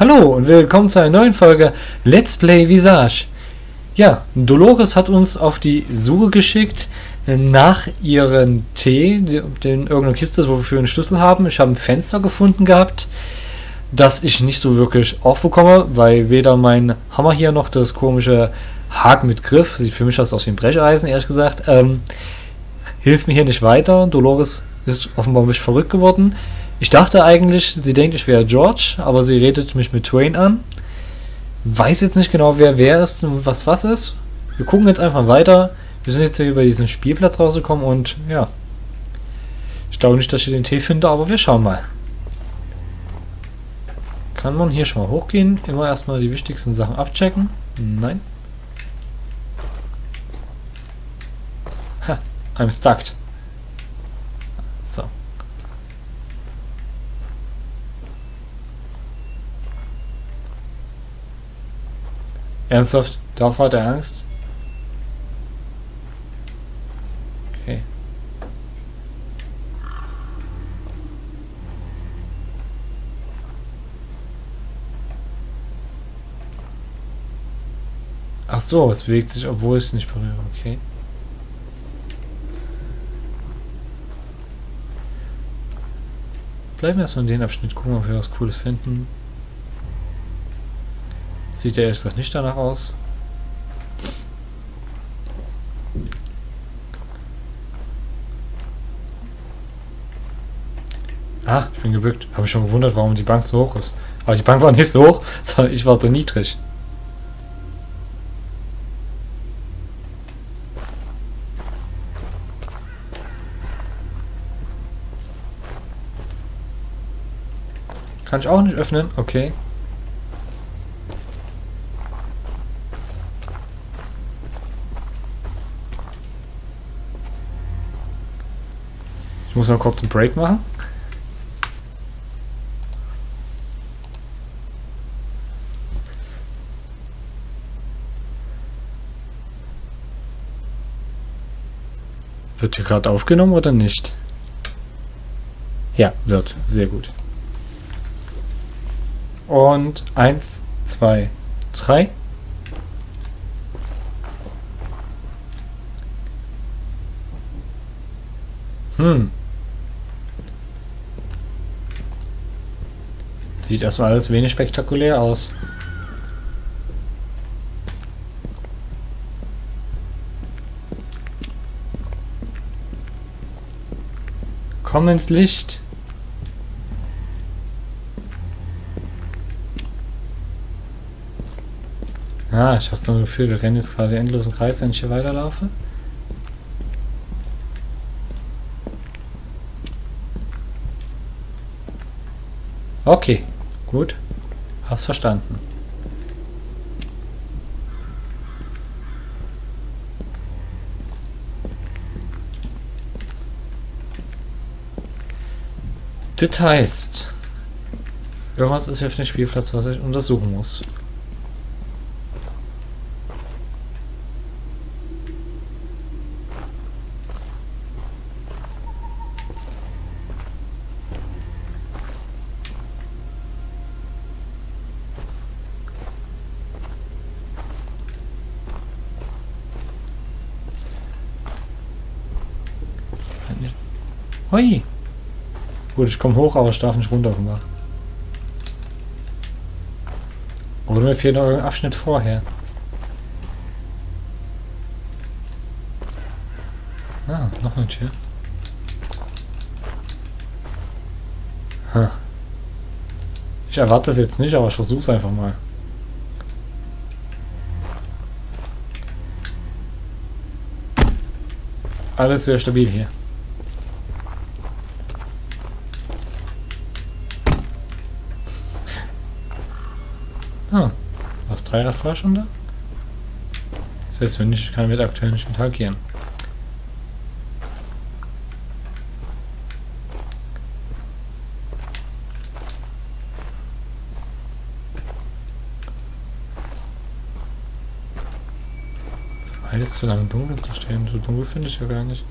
Hallo und willkommen zu einer neuen Folge Let's Play Visage. Ja, Dolores hat uns auf die Suche geschickt nach ihren Tee, den irgendeine Kiste, wo wir für einen Schlüssel haben. Ich habe ein Fenster gefunden gehabt, das ich nicht so wirklich aufbekomme, weil weder mein Hammer hier noch das komische Haken mit Griff, sieht für mich aus wie ein Brecheisen, ehrlich gesagt, ähm, hilft mir hier nicht weiter. Dolores ist offenbar ein bisschen verrückt geworden. Ich dachte eigentlich, sie denkt, ich wäre George, aber sie redet mich mit Twain an. Weiß jetzt nicht genau, wer wer ist und was was ist. Wir gucken jetzt einfach weiter. Wir sind jetzt hier über diesen Spielplatz rausgekommen und ja. Ich glaube nicht, dass ich den Tee finde, aber wir schauen mal. Kann man hier schon mal hochgehen? Immer erstmal die wichtigsten Sachen abchecken. Nein. Ha, I'm stuck. So. Ernsthaft? Davor hat er Angst? Okay. Ach so, es bewegt sich, obwohl ich es nicht berühre. Okay. Bleiben wir erstmal in den Abschnitt, gucken, ob wir was Cooles finden. Sieht ja erst nicht danach aus. Ah, ich bin gebückt. Habe ich schon gewundert, warum die Bank so hoch ist. Aber die Bank war nicht so hoch, sondern ich war so niedrig. Kann ich auch nicht öffnen? Okay. Muss noch kurz einen Break machen. Wird hier gerade aufgenommen oder nicht? Ja, wird. Sehr gut. Und eins, zwei, drei. Hm. Sieht erstmal alles wenig spektakulär aus. Komm ins Licht. Ah, ich habe so ein Gefühl, wir rennen jetzt quasi endlosen Kreis, wenn ich hier weiterlaufe. Okay. Gut. Hab's verstanden. Das heißt, irgendwas ist hier auf dem Spielplatz, was ich untersuchen muss. Hui. Gut, ich komme hoch, aber ich darf nicht runter offenbar. Oder mir fehlt noch ein Abschnitt vorher. Ah, noch eine Tür. Ha. Ich erwarte es jetzt nicht, aber ich versuche es einfach mal. Alles sehr stabil hier. Was drei Radfahrer schon da? Das heißt, wenn nicht, kann mit aktuell nicht interagieren. Alles zu lange dunkel zu stehen. So dunkel finde ich ja gar nicht.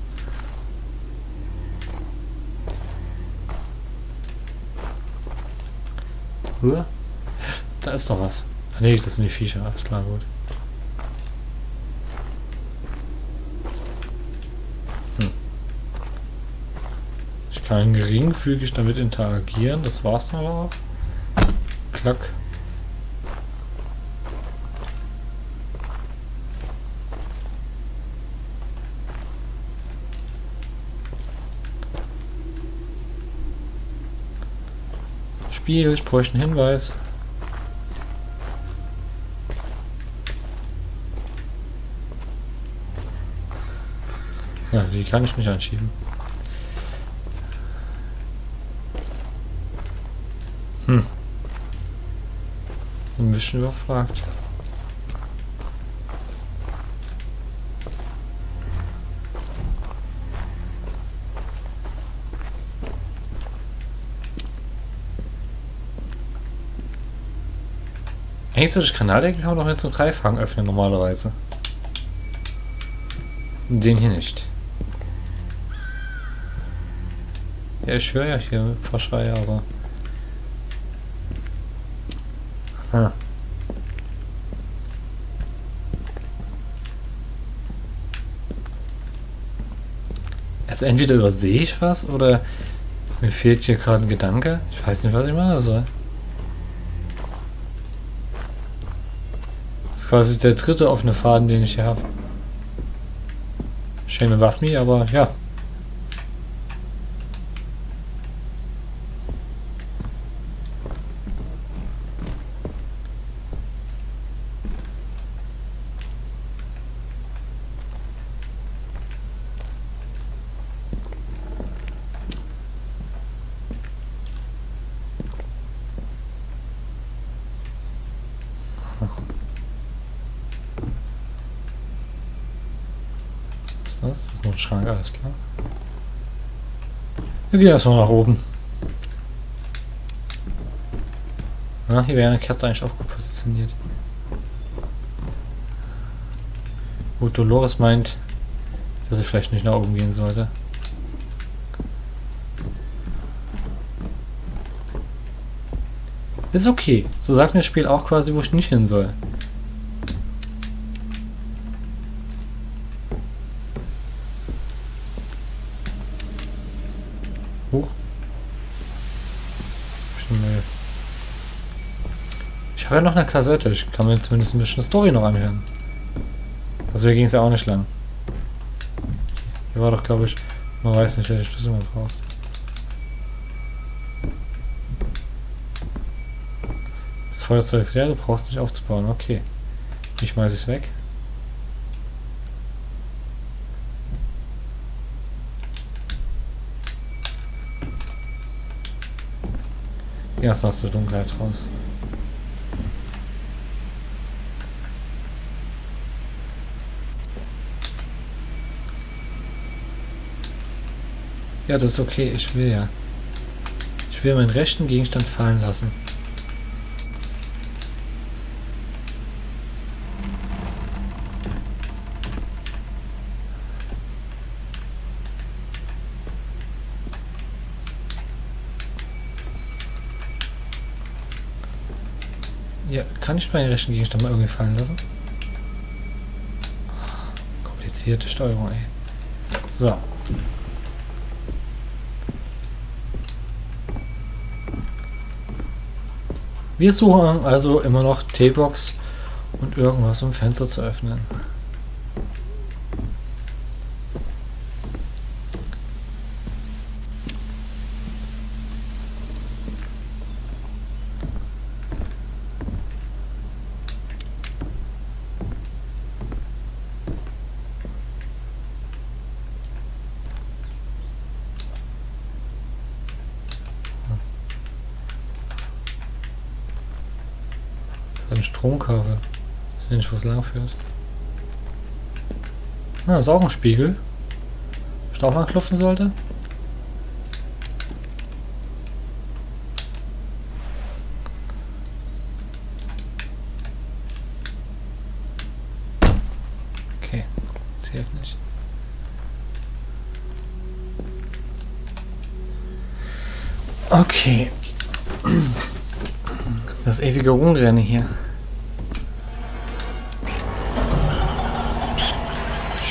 Da ist doch was. Nee, das sind die Viecher. Alles klar, gut. Hm. Ich kann geringfügig damit interagieren. Das war's dann aber auch. Klack. Spiel, ich bräuchte einen Hinweis. Die kann ich nicht anschieben. Hm. Ein bisschen überfragt. Eigentlich sollte ich Kanaldeckel kann man doch jetzt zum Greifhaken öffnen normalerweise. Den hier nicht. Ja, ich höre ja hier ein paar Schreie, aber... Hm. Also entweder übersehe ich was oder mir fehlt hier gerade ein Gedanke. Ich weiß nicht, was ich machen soll. Das ist quasi der dritte offene Faden, den ich hier habe. Shame above me, aber ja. Was ist das? Das ist nur ein Schrank, alles klar. Wir gehen erstmal nach oben. Ja, hier wäre eine Kerze eigentlich auch gut positioniert. Gut, Dolores meint, dass ich vielleicht nicht nach oben gehen sollte. Ist okay. So sagt mir das Spiel auch quasi, wo ich nicht hin soll. Hoch. Schnell. Ich habe ja noch eine Kassette. Ich kann mir zumindest ein bisschen Story noch anhören. Also hier ging es ja auch nicht lang. Hier war doch, glaube ich, man weiß nicht, welche Schlüssel man braucht. Das Feuerzeug ist leer, du brauchst nicht aufzubauen. Okay. Ich schmeiße es weg. Erst hast du Dunkelheit raus. Ja, das ist okay. Ich will ja. Ich will meinen rechten Gegenstand fallen lassen. Ja, kann ich meinen rechten Gegenstand mal irgendwie fallen lassen? Komplizierte Steuerung, ey. So. Wir suchen also immer noch T-Box und irgendwas, um Fenster zu öffnen. Ein Stromkabel. Ich sehe nicht, wo es lang führt. Ah, das ist auch ein Spiegel. Ich auch mal klopfen sollte. Okay, zählt nicht. Okay. Das ewige Rumrennen hier.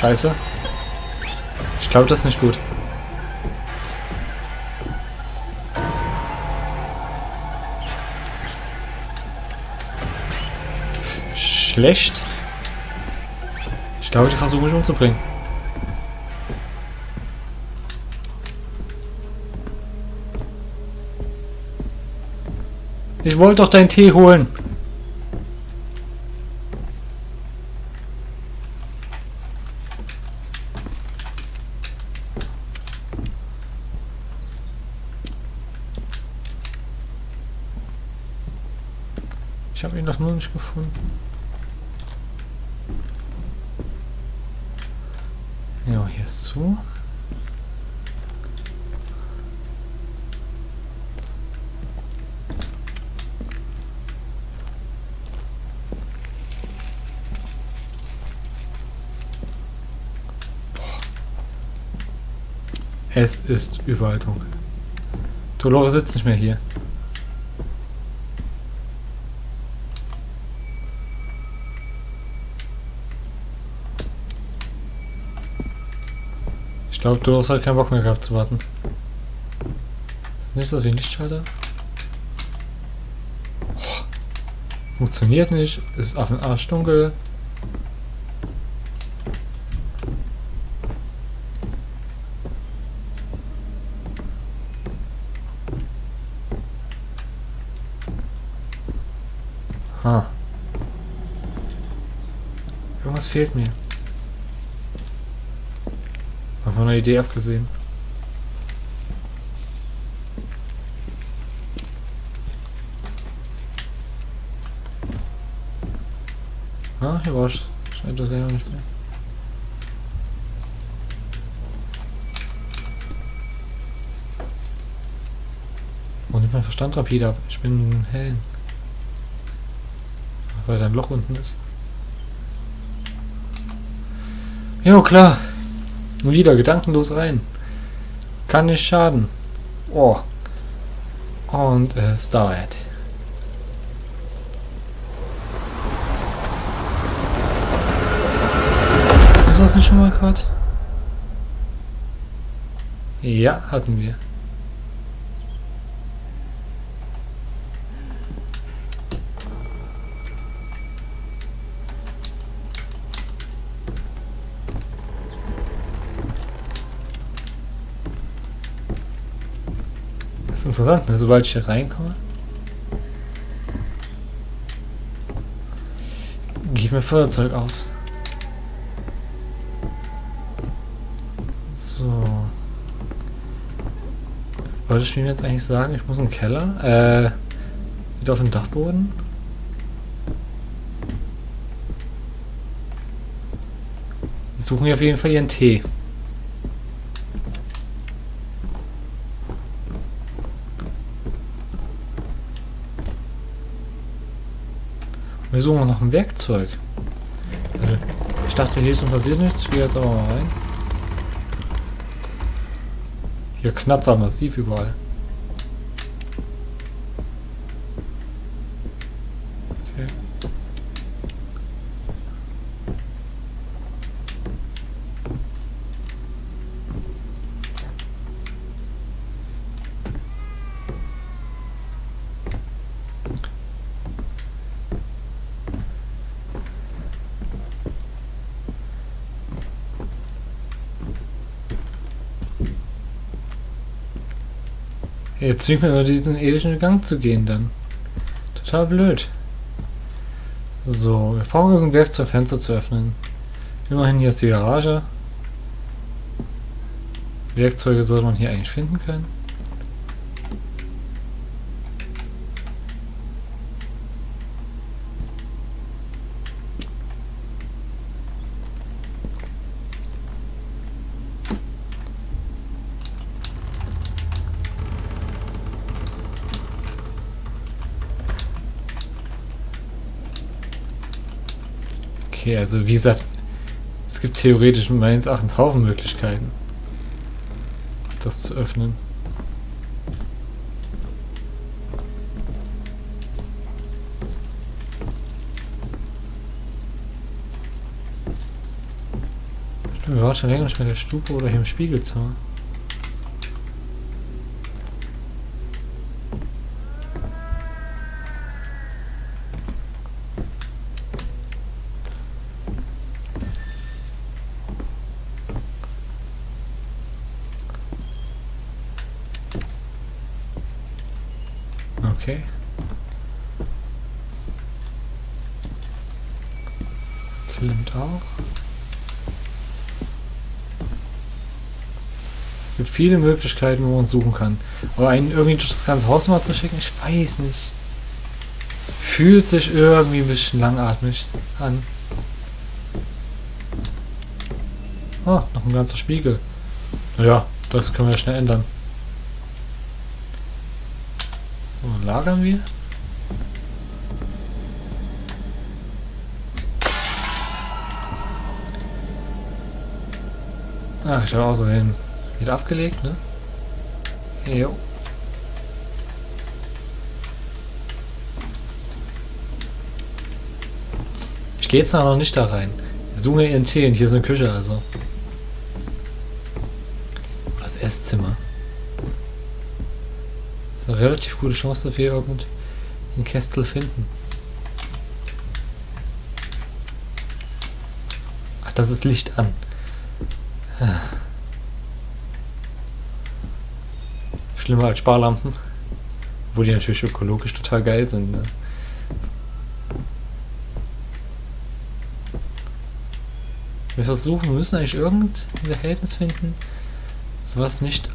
Scheiße. Ich glaube, das ist nicht gut. Schlecht. Ich glaube, die versuchen mich umzubringen. Ich wollte doch deinen Tee holen. Ich habe ihn doch nur nicht gefunden. Ja, hier ist zu. Es ist überall dunkel. Dolores sitzt nicht mehr hier. Ich glaube, Dolores hat keinen Bock mehr gehabt zu warten. Ist nicht so wie ein Lichtschalter? Oh. Funktioniert nicht, ist auf dem Arsch dunkel. Ha. Irgendwas fehlt mir. Mal von einer Idee abgesehen. Ah, hier war scheint das ja nicht mehr. Und nimmt mein Verstand rapide ab. Ich bin hell. Weil da ein Loch unten ist. Jo, klar. Wieder gedankenlos rein. Kann nicht schaden. Oh. Und es dauert. Ist das nicht schon mal gerade? Ja, hatten wir. Interessant, ne? sobald ich hier reinkomme. Geht mir Feuerzeug aus. So. Wollte ich mir jetzt eigentlich sagen, ich muss einen Keller? Äh, wieder auf den Dachboden? Die suchen hier auf jeden Fall ihren Tee. Wir suchen noch ein Werkzeug. Ich dachte, hier ist passiert nichts. Ich gehe jetzt aber mal rein. Hier knatzt massiv überall. Okay. Jetzt zwingt mir nur diesen ewigen Gang zu gehen dann. Total blöd. So, wir brauchen irgendein Werkzeug, Fenster zu öffnen. Immerhin hier ist die Garage. Werkzeuge sollte man hier eigentlich finden können. okay. Also wie gesagt, es gibt theoretisch meines Erachtens Haufen Möglichkeiten, das zu öffnen. Ich war schon länger nicht mehr in der Stube oder hier im Spiegelzimmer. Viele Möglichkeiten, wo man suchen kann. Aber einen irgendwie durch das ganze Haus mal zu schicken, ich weiß nicht. Fühlt sich irgendwie ein bisschen langatmig an. Ah, noch ein ganzer Spiegel. Naja, das können wir schnell ändern. So, lagern wir. Ach, ich habe außerdem abgelegt, ne? Jo. Ich gehe jetzt noch nicht da rein. Ich suche Tee und hier ist eine Küche, also. Das Esszimmer. Das ist eine relativ gute Chance, dass wir irgendeinen Kästel finden. Ach, das ist Licht an. Schlimmer als Sparlampen. Wo die natürlich ökologisch total geil sind. Ne? Wir versuchen, wir müssen eigentlich irgendein Verhältnis finden, was nicht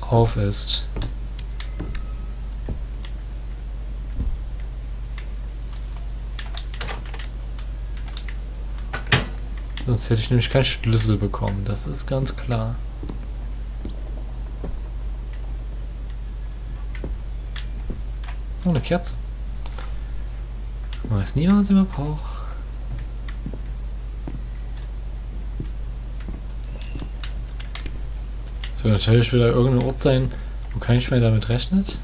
auf ist. Sonst hätte ich nämlich keinen Schlüssel bekommen, das ist ganz klar. Oh, eine Kerze. Weiß nie, was man braucht. So, natürlich wieder irgendein Ort sein, wo kein mehr damit rechnet.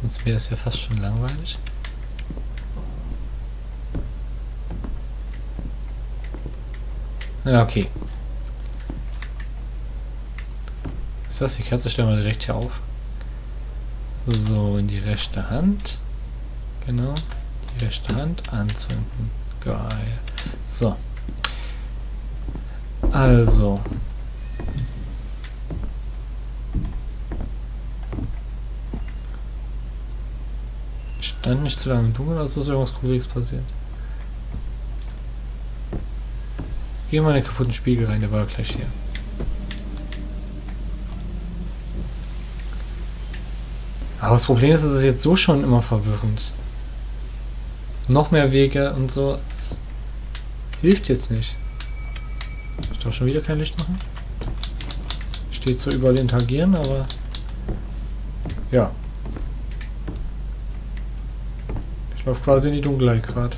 Sonst wäre es ja fast schon langweilig. Ja, okay. Ist das? Die Kerze stellen wir direkt hier auf. So, in die rechte Hand. Genau. Die rechte Hand anzünden. Geil. So. Also. Stand nicht zu lange im Dunkeln, als ist irgendwas Gruseliges passiert. Geh mal in den kaputten Spiegel rein, der war gleich hier. Aber das Problem ist, es ist jetzt so schon immer verwirrend. Noch mehr Wege und so. Das hilft jetzt nicht. Ich darf schon wieder kein Licht machen. Steht so überall interagieren, aber... Ja. Ich laufe quasi in die Dunkelheit gerade.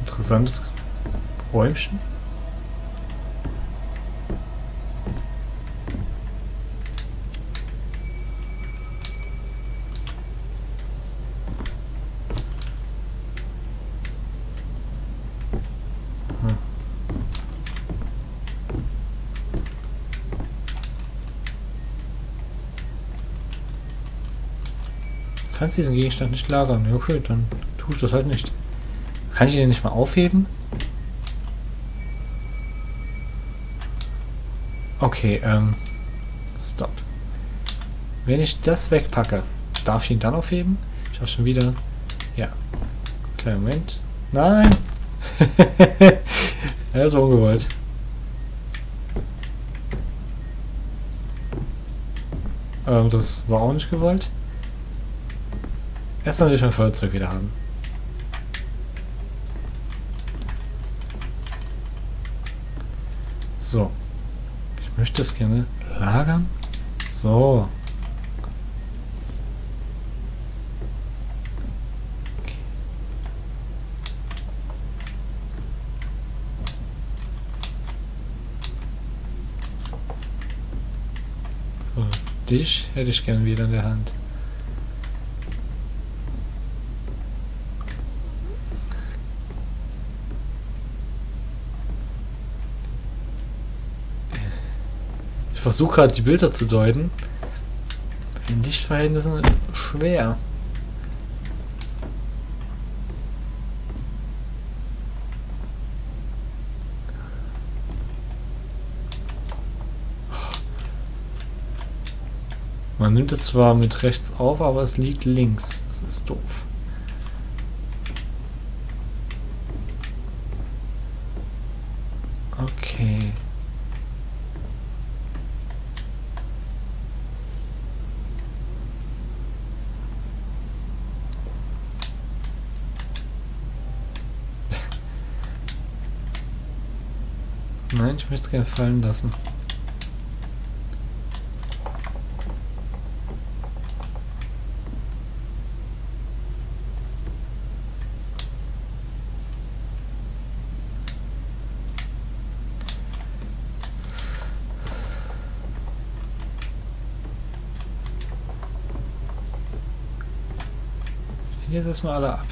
Interessantes Räumchen. Kannst diesen Gegenstand nicht lagern. Ja, okay, dann tue ich das halt nicht. Kann ich den nicht mal aufheben? Okay, ähm. Stop. Wenn ich das wegpacke, darf ich ihn dann aufheben? Ich habe schon wieder. Ja. Kleinen Moment. Nein! er ist ungewollt. Ähm, das war auch nicht gewollt. Erst ich mein Feuerzeug wieder haben. So. Ich möchte es gerne lagern. So. So, dich hätte ich gern wieder in der Hand. Versuche gerade die Bilder zu deuten. Den Lichtverhältnissen schwer. Man nimmt es zwar mit rechts auf, aber es liegt links. Das ist doof. Okay. Nein, ich möchte es gerne fallen lassen. Jetzt erstmal alle ab.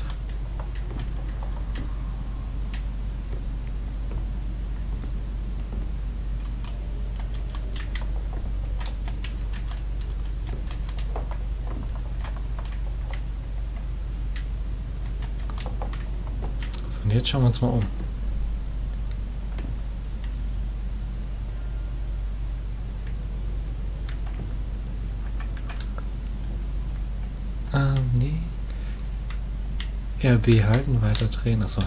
So, und jetzt schauen wir uns mal um. Ähm, nee. RB halten, weiter drehen. Achso.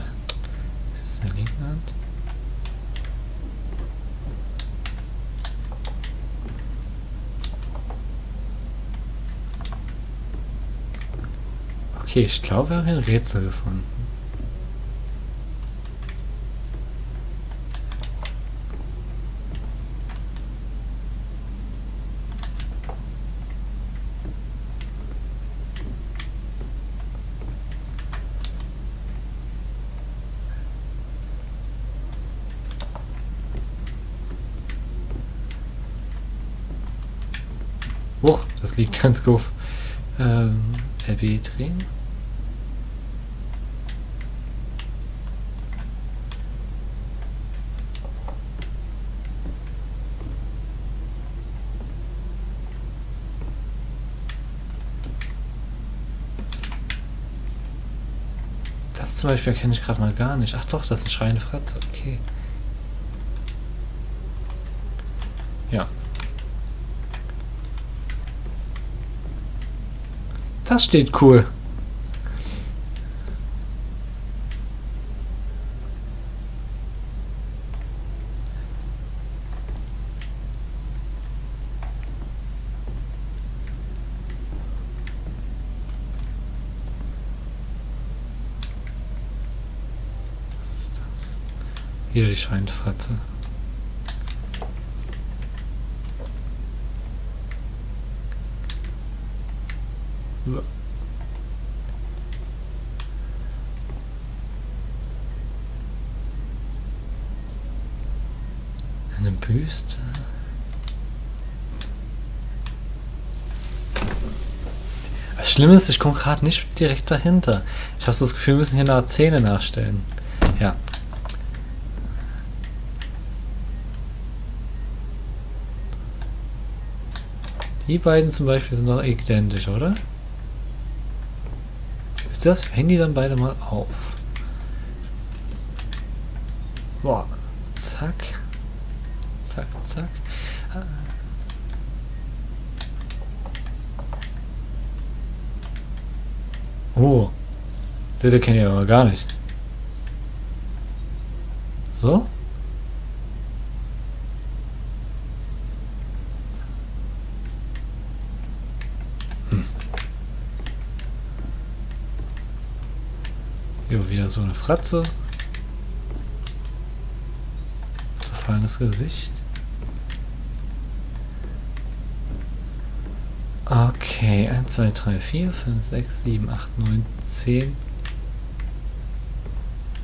Das ist der linken Hand. Okay, ich glaube, wir haben ein Rätsel gefunden. Oh, das liegt ganz doof. Ähm, RB drehen. Das zum Beispiel erkenne ich gerade mal gar nicht. Ach doch, das ist eine schreiende Fratze. Okay. Ja. Das steht cool. Was ist das? Hier die Scheinfratze. Eine Büste. Das Schlimme ist, ich komme gerade nicht direkt dahinter. Ich habe so das Gefühl, wir müssen hier nach Zähne nachstellen. Ja. Die beiden zum Beispiel sind noch identisch, oder? Das? Die dann beide mal auf? Boah. Zack. Zack, zack. Ah. Oh. Das kenne ich aber gar nicht. So? Jo, wieder so eine Fratze. Zerfallenes Gesicht. Okay, 1, 2, 3, 4, 5, 6, 7, 8, 9, 10,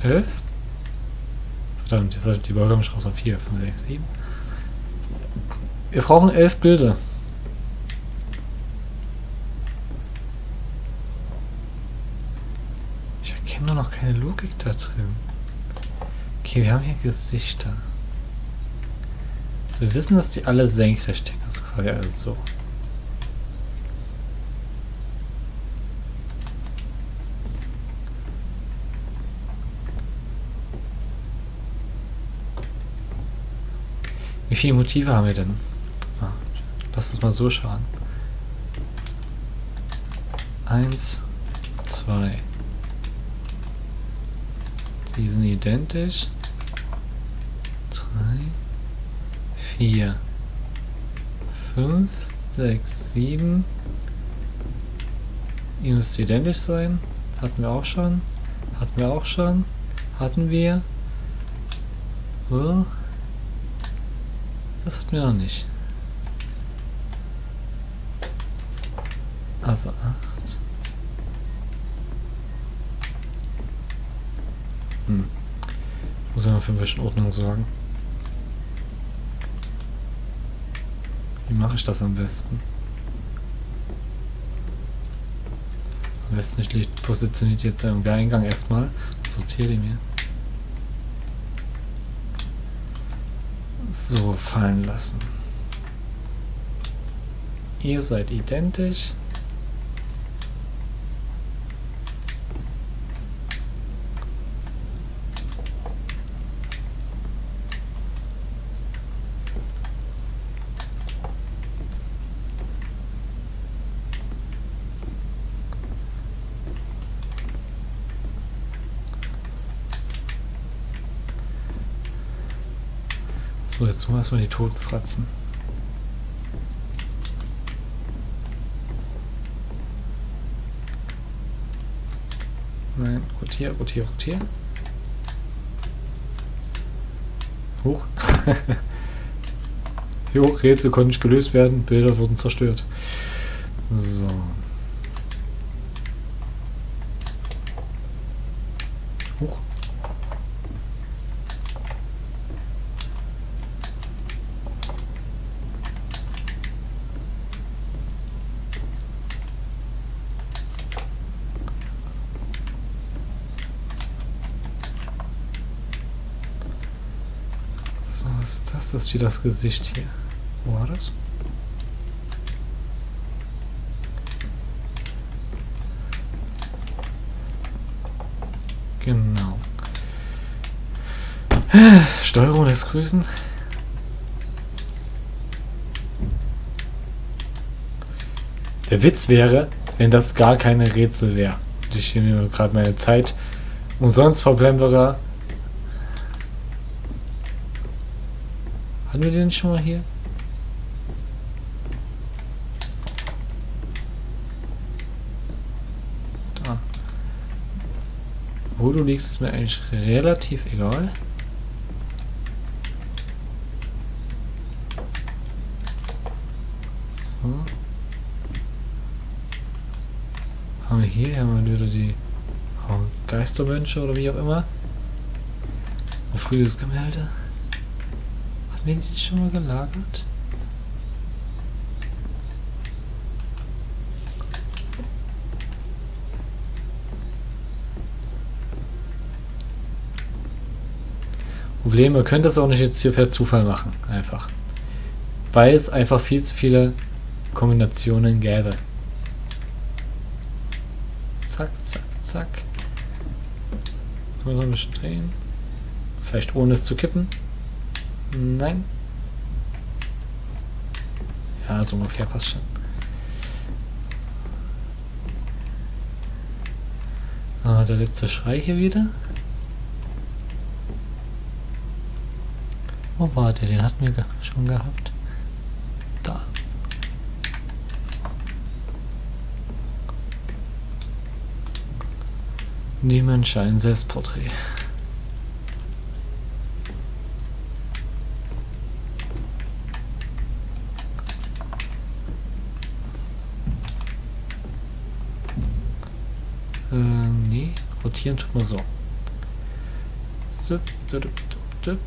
11. Verdammt, jetzt sollte die Bürgermischung raus auf 4, 5, 6, 7. Wir brauchen 11 Bilder. Ich erkenne nur noch da drin. Okay, wir haben hier Gesichter. Also wir wissen, dass die alle senkrecht stehen. Also quasi alles so. Wie viele Motive haben wir denn? Ah, lass uns mal so schauen. Eins, zwei. Die sind identisch. Drei, vier, fünf, sechs, sieben. Ihr müsst identisch sein. Hatten wir auch schon. Hatten wir auch schon. Hatten wir. Das hatten wir noch nicht. Also 8. Hm. Muss ja mal für ein bisschen Ordnung sorgen. Wie mache ich das am besten? Am besten ich positioniert jetzt am Eingang erstmal. Sortiere mir. So fallen lassen. Ihr seid identisch. So, jetzt holen wir erstmal die toten Fratzen. Nein, rotier, rotier, rotier. Hoch. jo, Rätsel konnten nicht gelöst werden, Bilder wurden zerstört. So. Hoch. So, was ist das? Gesicht hier. Wo war das? Genau. Steuerung lässt grüßen. Der Witz wäre, wenn das gar keine Rätsel wäre. Ich hier mir gerade meine Zeit umsonst verplempere. Hatten wir den schon mal hier? Da. Wo du liegst, ist mir eigentlich relativ egal. So. Haben wir hier, haben wir wieder die Geistermönche oder wie auch immer. Ein frühes Gemälde. Haben wir die schon mal gelagert? Problem, ihr könnt das auch nicht jetzt hier per Zufall machen. Einfach. Weil es einfach viel zu viele Kombinationen gäbe. Zack, zack, zack. Mal so ein bisschen drehen. Vielleicht ohne es zu kippen. Nein. Ja, so ungefähr passt schon. Ah, der letzte Schrei hier wieder. Wo war der? Den hatten wir schon gehabt. Da. Die Menschheit, ein Selbstporträt. Nur so. Zip, dip, dip.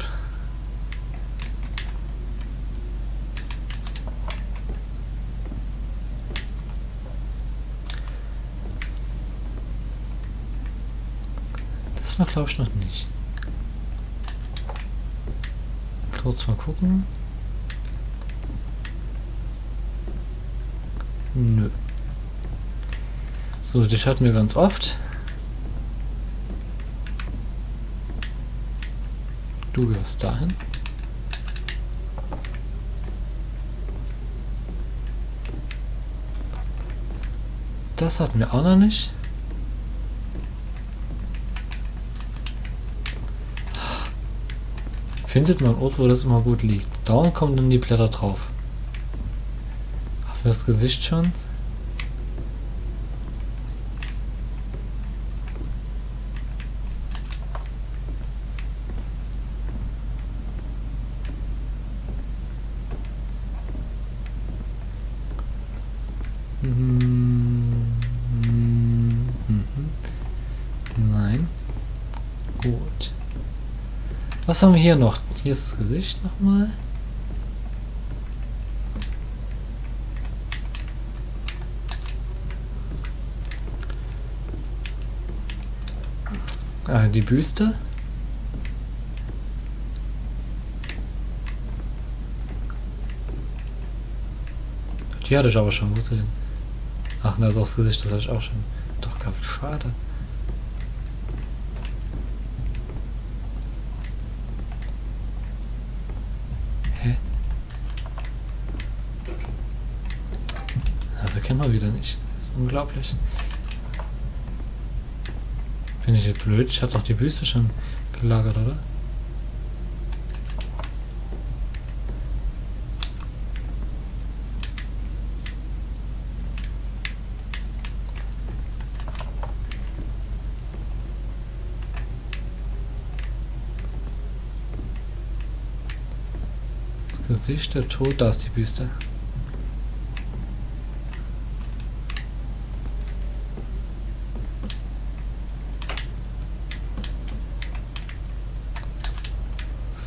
Das war glaube ich noch nicht. Kurz mal gucken. Nö. So, die hatten wir ganz oft. Du gehörst dahin. Das hatten wir auch noch nicht. Findet man einen Ort, wo das immer gut liegt. Dauernd kommen dann die Blätter drauf. Haben wir das Gesicht schon? Mhm. Nein. Gut. Was haben wir hier noch? Hier ist das Gesicht nochmal. Ah, die Büste. Die hatte ich aber schon. Wo ist sie denn? Ach, da ist auch das Gesicht, das hatte ich auch schon. Doch, gehabt. Schade. Hä? Also kennen wir wieder nicht. Das ist unglaublich. Bin ich blöd? Ich hatte doch die Büste schon gelagert, oder? Das Gesicht, der Tod, da ist die Büste.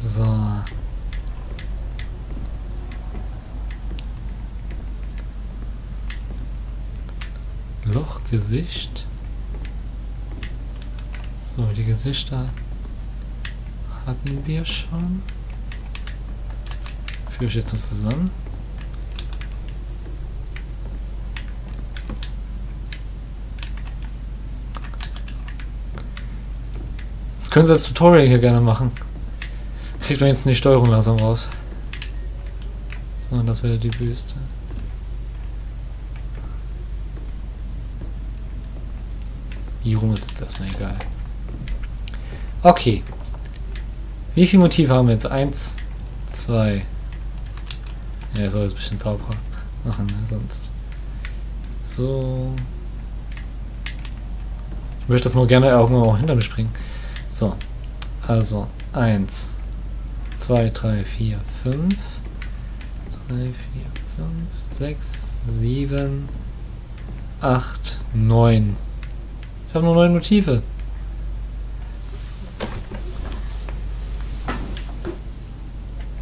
So. Lochgesicht. So, die Gesichter hatten wir schon. Führe ich jetzt noch zusammen. Das können Sie als Tutorial hier gerne machen. Kriegt man jetzt die Steuerung langsam raus. So, das wäre die Büste. Wie rum ist jetzt erstmal egal. Okay. Wie viele Motive haben wir jetzt? Eins, zwei. Ja, er soll jetzt ein bisschen Zauberer machen, ne? sonst. So. Ich möchte das mal gerne irgendwann auch hinter mir springen. So. Also, eins, zwei, drei, vier, fünf. Drei, vier, fünf, sechs, sieben, acht, neun. Ich habe nur neun Motive.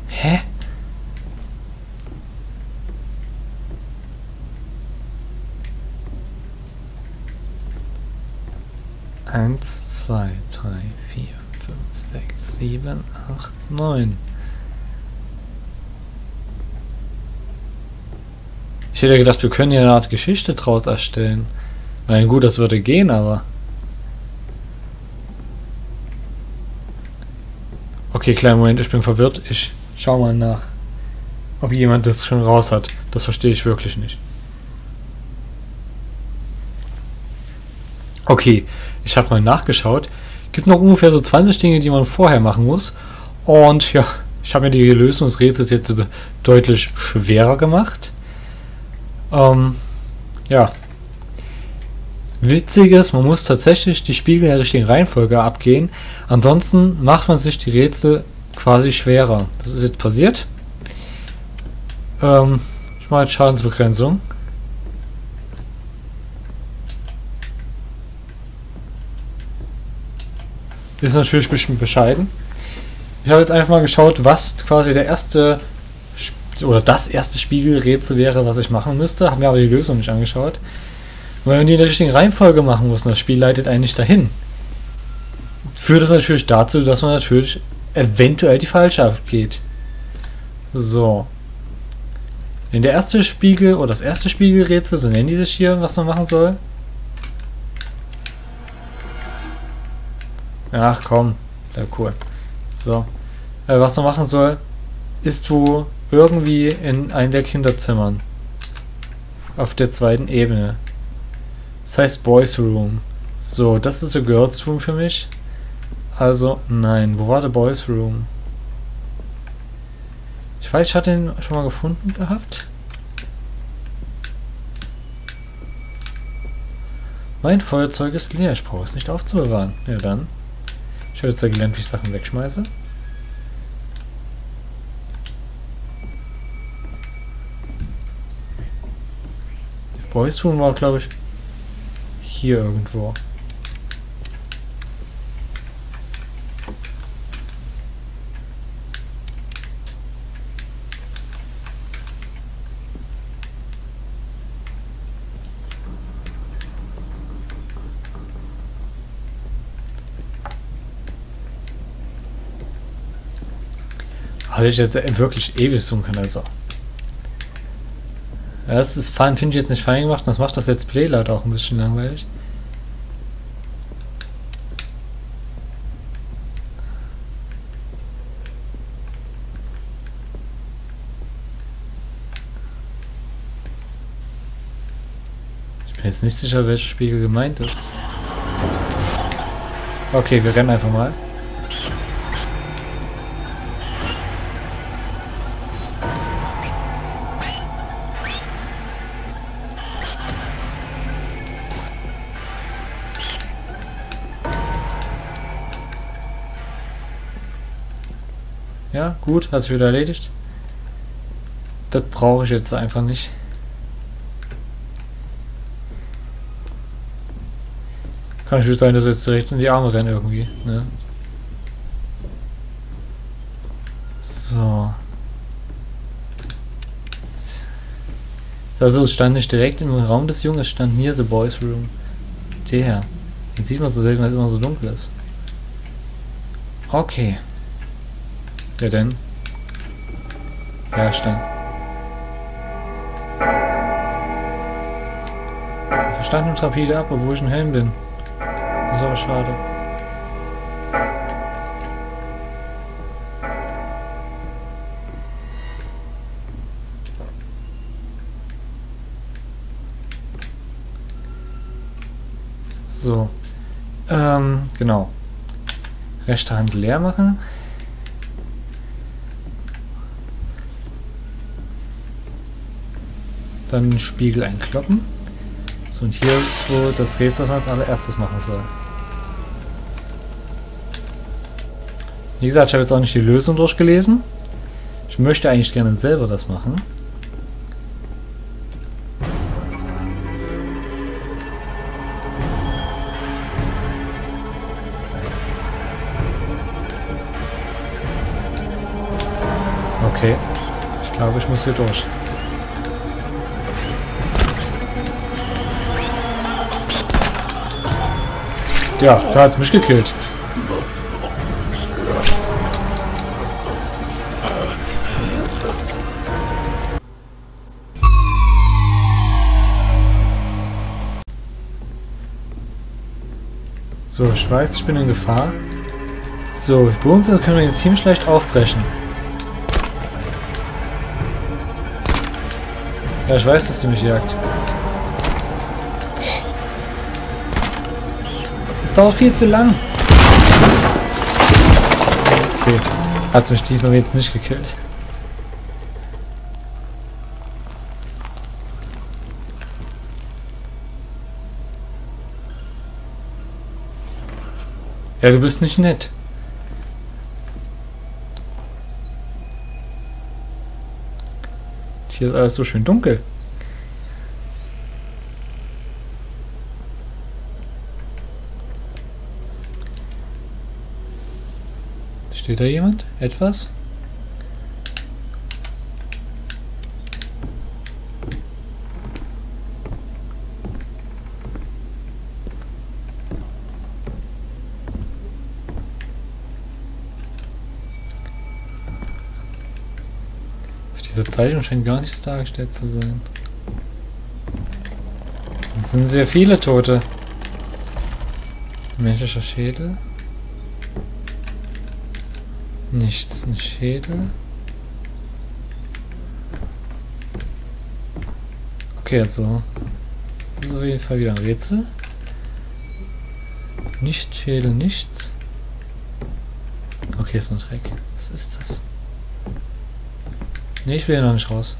Hä? Eins, zwei, drei, vier, fünf, sechs, sieben, neun. Ich hätte gedacht, wir können hier eine Art Geschichte draus erstellen. Weil gut, das würde gehen, aber. Okay, kleinen Moment, ich bin verwirrt. Ich schau mal nach, ob jemand das schon raus hat. Das verstehe ich wirklich nicht. Okay, ich habe mal nachgeschaut. Gibt noch ungefähr so 20 Dinge, die man vorher machen muss. Und ja, ich habe mir die Lösung des Rätsels jetzt deutlich schwerer gemacht. Ähm, ja. Witziges, man muss tatsächlich die Spiegel in der richtigen Reihenfolge abgehen. Ansonsten macht man sich die Rätsel quasi schwerer. Das ist jetzt passiert. Ähm, ich mache jetzt Schadensbegrenzung. Ist natürlich ein bisschen bescheiden. Ich habe jetzt einfach mal geschaut, was quasi der erste oder das erste Spiegelrätsel wäre, was ich machen müsste. Habe mir aber die Lösung nicht angeschaut. Weil man die in der richtigen Reihenfolge machen muss das Spiel leitet eigentlich dahin. Führt das natürlich dazu, dass man natürlich eventuell die falsche abgeht. So. Wenn der erste Spiegel oder das erste Spiegelrätsel, so nennen die sich hier, was man machen soll. Ach komm, ja cool. So, äh, was man machen soll, ist wo irgendwie in einem der Kinderzimmern. Auf der zweiten Ebene. Das heißt Boys Room. So, das ist der Girls Room für mich. Also, nein. Wo war der Boys Room? Ich weiß, ich hatte ihn schon mal gefunden gehabt. Mein Feuerzeug ist leer. Ich brauche es nicht aufzubewahren. Ja, dann. Ich habe jetzt ja gelernt, wie ich Sachen wegschmeiße. Boys Room war, glaube ich, hier irgendwo. Weil ich jetzt wirklich ewig zoomen kann, also. Das ist fein, finde ich jetzt nicht fein gemacht. Das macht das Let's Play leider auch ein bisschen langweilig. Ich bin jetzt nicht sicher, welcher Spiegel gemeint ist. Okay, wir rennen einfach mal. Gut, hat sich wieder erledigt. Das brauche ich jetzt einfach nicht. Kann schon sein, dass ich jetzt direkt in die Arme renne irgendwie. Ne? So. Also es stand nicht direkt im Raum des Jungen, es stand near the boys room. Der. Den sieht man so selten, weil es immer so dunkel ist. Okay. Ja denn? Stand. Verstand und rapide ab, obwohl ich ein Helm bin. Das ist aber schade. So. Ähm, genau. Rechte Hand leer machen. Dann Spiegel einkloppen. So, und hier ist wo das Rätsel, was man als allererstes machen soll. Wie gesagt, ich habe jetzt auch nicht die Lösung durchgelesen. Ich möchte eigentlich gerne selber das machen. Okay. Ich glaube, ich muss hier durch. Ja, da hat's mich gekillt. So, ich weiß, ich bin in Gefahr. So, bei uns können wir jetzt ziemlich leicht aufbrechen. Ja, ich weiß, dass die mich jagt. Dauert viel zu lang. Okay. Hat mich diesmal jetzt nicht gekillt. Ja, du bist nicht nett. Hier ist alles so schön dunkel. Steht da jemand? Etwas? Auf dieser Zeichnung scheint gar nichts dargestellt zu sein. Es sind sehr viele Tote. Menschlicher Schädel. Nichts, ein Schädel. Okay, also. Das ist auf jeden Fall wieder ein Rätsel. Nicht Schädel, nichts. Okay, ist nur Dreck. Was ist das? Ne, ich will ja noch nicht raus.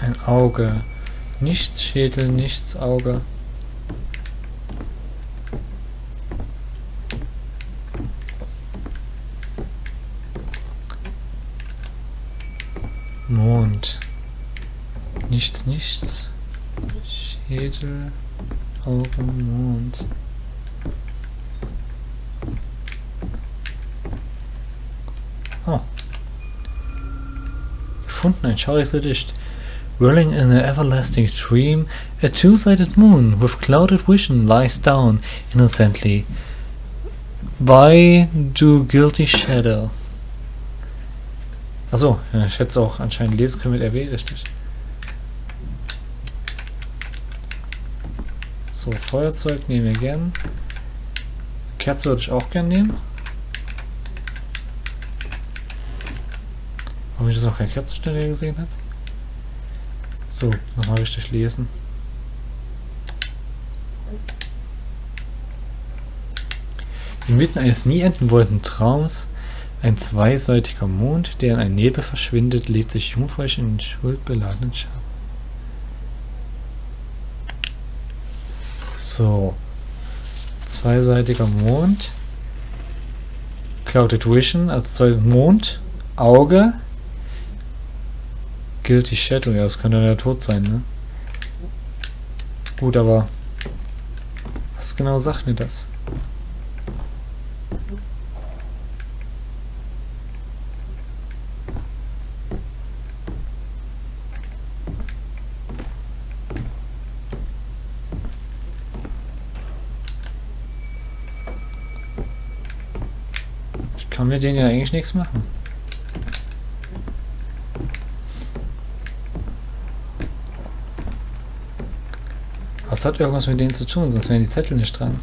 Ein Auge. Nichts Schädel, nichts Auge. Mond. Nichts, nichts. Schädel, Auge, Mond. Oh. Gefunden, ein schauriges Gedicht. Rolling in an everlasting dream, a two-sided moon with clouded vision lies down innocently. By do guilty shadow. Achso, ja, ich hätte es auch anscheinend lesen können mit RW, richtig. So, Feuerzeug nehmen wir gern. Kerze würde ich auch gern nehmen. Warum ich das noch keine Kerzenstelle gesehen habe? So, nochmal richtig lesen. Inmitten eines nie enden wollenden Traums, ein zweiseitiger Mond, der in ein Nebel verschwindet, lädt sich jungfräulich in den schuldbeladenen Schatten. So. Zweiseitiger Mond. Clouded Vision, also zwei Mond, Auge, Guilty Shadow, ja, das könnte ja tot sein, ne? Gut, aber was genau sagt mir das? Ich kann mit denen ja eigentlich nichts machen. Was hat irgendwas mit denen zu tun, sonst wären die Zettel nicht dran.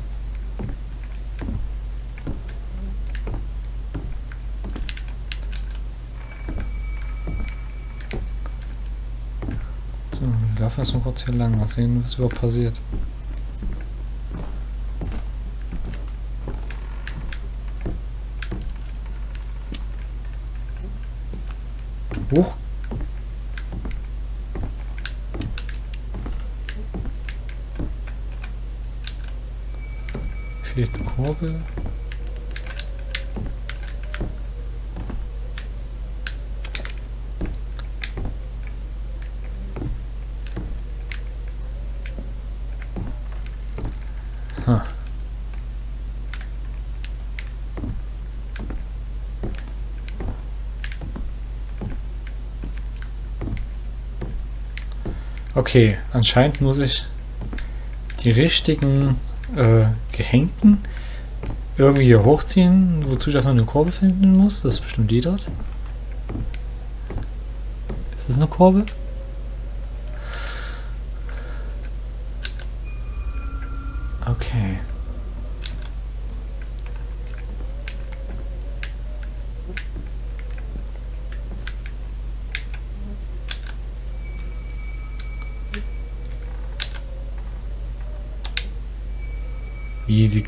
So, wir laufen erstmal kurz hier lang, mal sehen, was überhaupt passiert. Huch. Fehlt eine Kurbel. Okay, anscheinend muss ich die richtigen äh, Gehängten irgendwie hier hochziehen, wozu ich erstmal eine Kurbel finden muss. Das ist bestimmt die dort. Ist das eine Kurbel? Okay.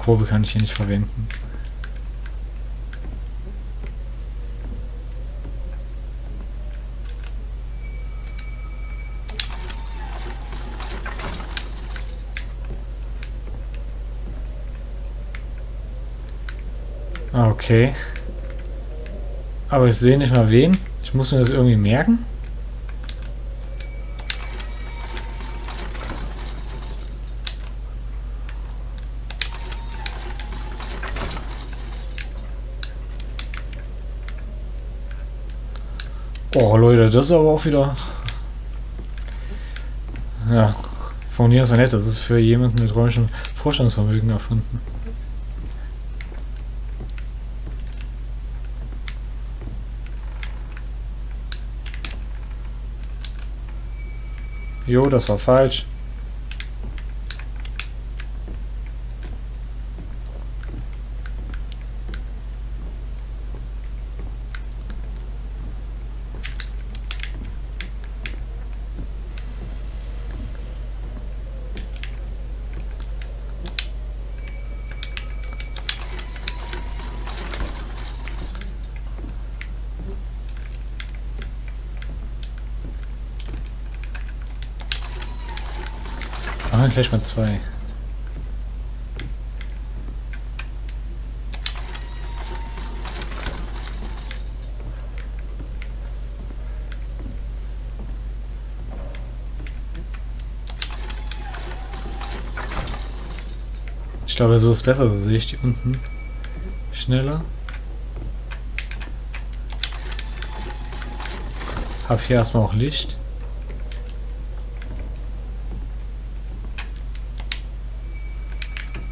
Kurbel kann ich hier nicht verwenden. Okay. Aber ich sehe nicht mal wen. Ich muss mir das irgendwie merken. Oh Leute, das ist aber auch wieder... Ja, formulieren es mal nett, das ist für jemanden mit räumlichem Vorstellungsvermögen erfunden. Jo, das war falsch. Gleich mal zwei. Ich glaube, so ist besser, so sehe ich die unten schneller. Hab hier erstmal auch Licht.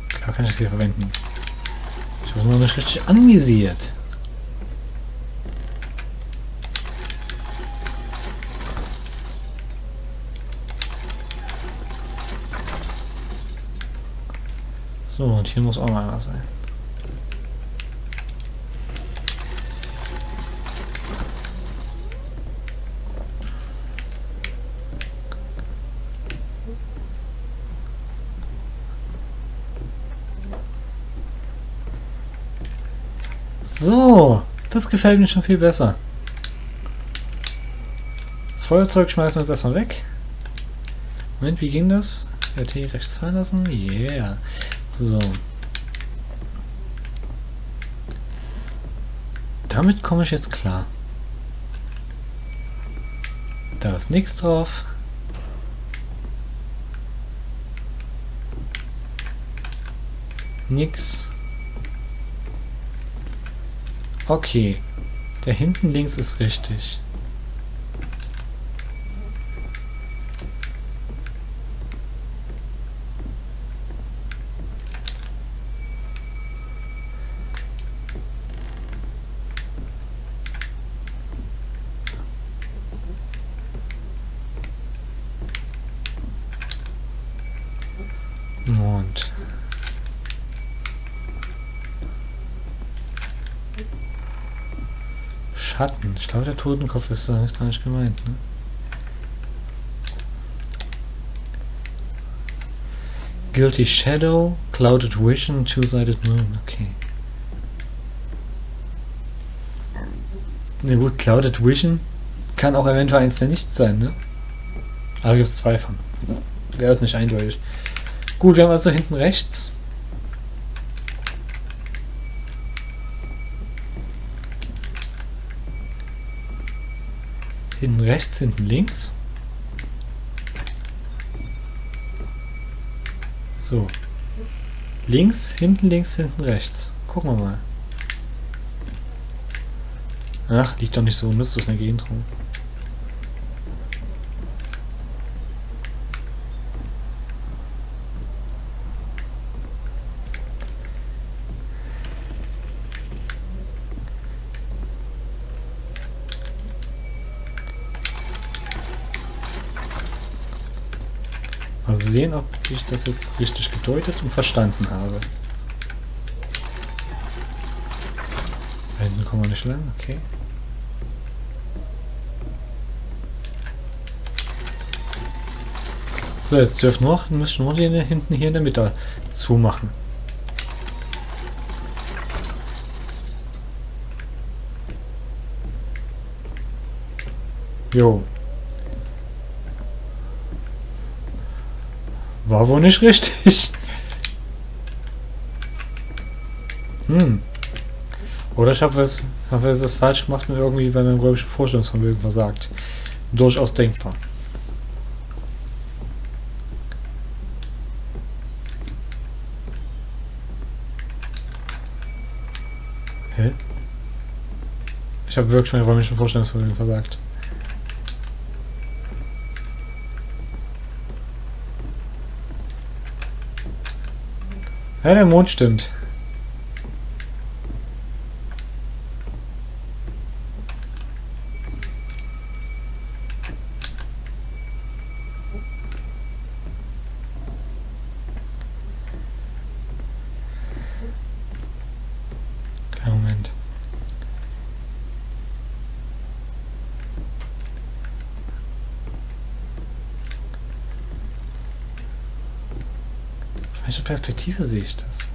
Klar kann ich das hier verwenden. Ich habe nur nicht richtig anvisiert. So, und hier muss auch mal einer sein. So, das gefällt mir schon viel besser. Das Feuerzeug schmeißen wir jetzt erstmal weg. Moment, wie ging das? RT rechts fallen lassen? Yeah. So. Damit komme ich jetzt klar. Da ist nichts drauf. Nix. Okay. Der hinten links ist richtig. Und Schatten. Ich glaube, der Totenkopf ist damit gar nicht gemeint. Ne? Guilty Shadow, Clouded Vision, Two-Sided Moon. Okay. Na gut, Clouded Vision kann auch eventuell eins der Nichts sein, ne? Aber gibt es zwei von. Wäre es nicht eindeutig. Gut, wir haben also hinten rechts. Hinten rechts, hinten links. So. Links, hinten links, hinten rechts. Gucken wir mal. Ach, liegt doch nicht so nutzlos in der Gegend rum. Sehen, ob ich das jetzt richtig gedeutet und verstanden habe. Da hinten kommen wir nicht lang, okay. So, jetzt dürfen noch, müssen nur die hinten hier in der Mitte zumachen. Jo. War wohl nicht richtig. Hm. Oder ich habe es hab es falsch gemacht und irgendwie bei meinem räumlichen Vorstellungsvermögen versagt. Durchaus denkbar. Hä? Ich habe wirklich mein räumlichen Vorstellungsvermögen versagt. Ja, der Mond stimmt. Kleinen Moment. Welche Perspektive sehe ich das?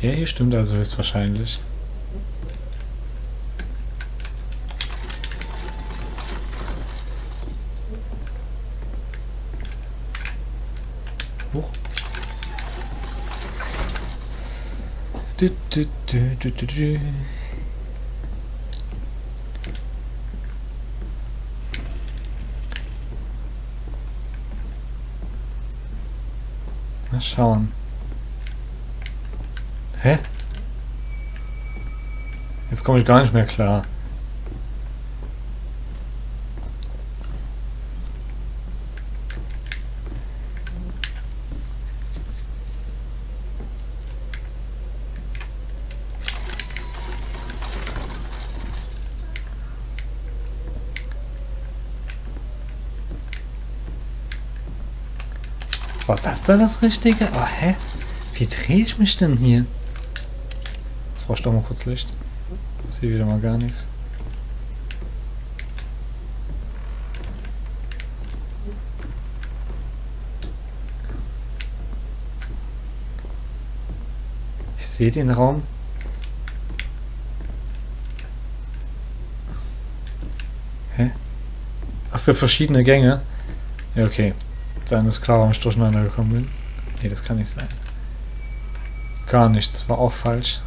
Der hier stimmt also höchstwahrscheinlich. Du, du, du. Mal schauen. Hä? Jetzt komme ich gar nicht mehr klar. Da das Richtige? Oh, hä? Wie drehe ich mich denn hier? Ich brauche doch mal kurz Licht. Ich sehe wieder mal gar nichts. Ich sehe den Raum. Hä? Achso, verschiedene Gänge. Ja, okay. Dann ist klar, warum ich durcheinander gekommen bin. Nee, das kann nicht sein. Gar nichts, war auch falsch.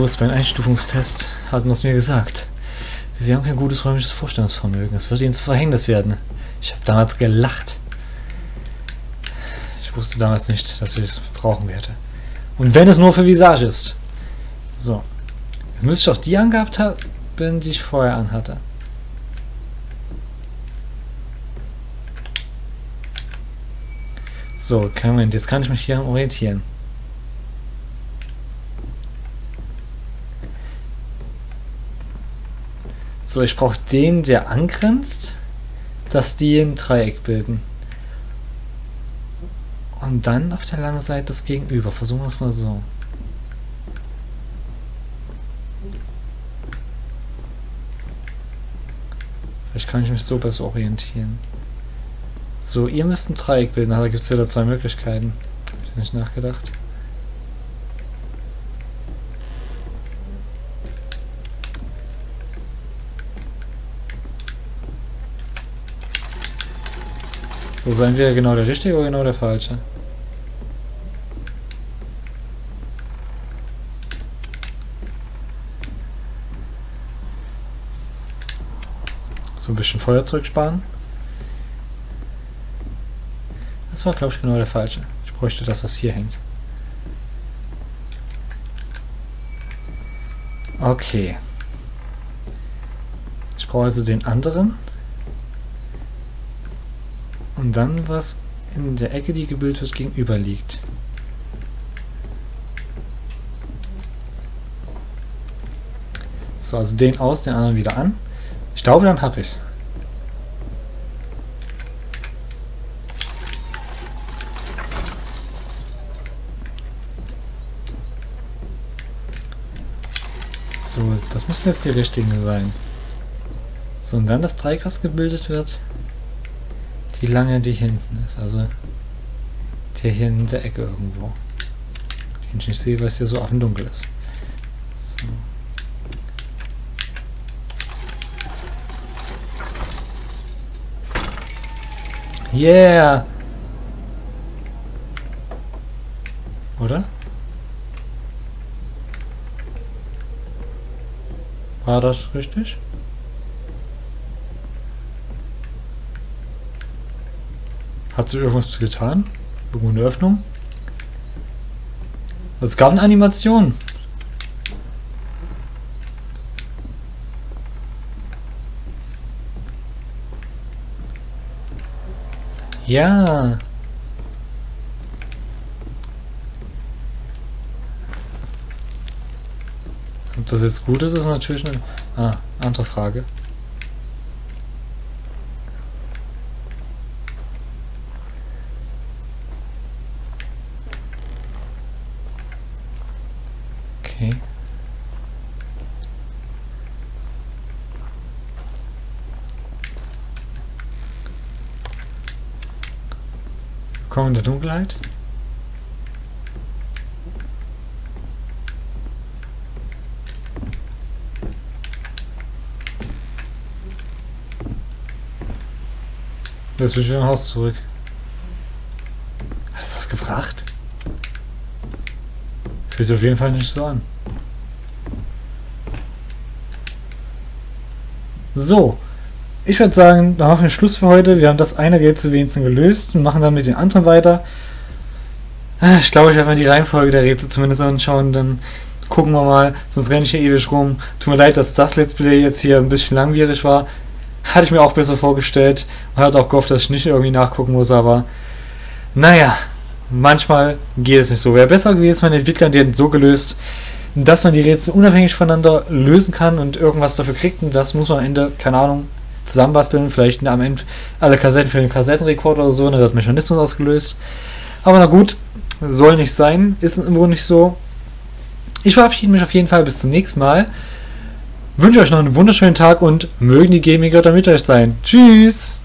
Gewusst, beim Einstufungstest hat man es mir gesagt. Sie haben kein gutes räumliches Vorstellungsvermögen. Es wird Ihnen zu Verhängnis werden. Ich habe damals gelacht. Ich wusste damals nicht, dass ich es brauchen werde. Und wenn es nur für Visage ist. So. Jetzt müsste ich auch die angehabt haben, die ich vorher anhatte. So, Moment, jetzt kann ich mich hier orientieren. So, ich brauche den, der angrenzt, dass die ein Dreieck bilden. Und dann auf der langen Seite das Gegenüber. Versuchen wir es mal so. Vielleicht kann ich mich so besser orientieren. So, ihr müsst ein Dreieck bilden. Da gibt es wieder zwei Möglichkeiten. Hab ich nicht nachgedacht. Seien wir genau der richtige oder genau der falsche? So ein bisschen Feuerzeug sparen. Das war, glaube ich, genau der falsche. Ich bräuchte das, was hier hängt. Okay. Ich brauche also den anderen. Dann was in der Ecke, die gebildet wird, gegenüber liegt. So, also den aus, den anderen wieder an. Ich glaube, dann habe ich's. So, das müssen jetzt die richtigen sein. So, und dann das Dreieck, was gebildet wird. Die lange, die hinten ist. Also der hier in der Ecke irgendwo. Ich sehe, es hier so dem Dunkel ist. So. Yeah! Oder? War das richtig? Hat sich irgendwas getan? Irgendwo eine Öffnung? Es gab eine Animation. Ja. Ob das jetzt gut ist, ist natürlich eine ah, andere Frage. Okay. Willkommen in der Dunkelheit. Jetzt bin ich wieder im Haus zurück. Hat das was gebracht? Fühlt sich auf jeden Fall nicht so an. So. Ich würde sagen, da machen wir Schluss für heute. Wir haben das eine Rätsel wenigstens gelöst und machen dann mit den anderen weiter. Ich glaube, ich werde mal die Reihenfolge der Rätsel zumindest anschauen. Dann gucken wir mal. Sonst renne ich hier ewig rum. Tut mir leid, dass das Let's Play jetzt hier ein bisschen langwierig war. Hatte ich mir auch besser vorgestellt und hatte auch gehofft, dass ich nicht irgendwie nachgucken muss, aber naja, manchmal geht es nicht so. Wäre besser gewesen, wenn Entwickler die hätten so gelöst, dass man die Rätsel unabhängig voneinander lösen kann und irgendwas dafür kriegt. Und das muss man am Ende, keine Ahnung, zusammenbasteln. Vielleicht am Ende alle Kassetten für den Kassettenrekorder oder so, dann wird Mechanismus ausgelöst. Aber na gut, soll nicht sein, ist im Grunde nicht so. Ich verabschiede mich auf jeden Fall bis zum nächsten Mal. Wünsche euch noch einen wunderschönen Tag und mögen die Gaming-Götter mit euch sein. Tschüss!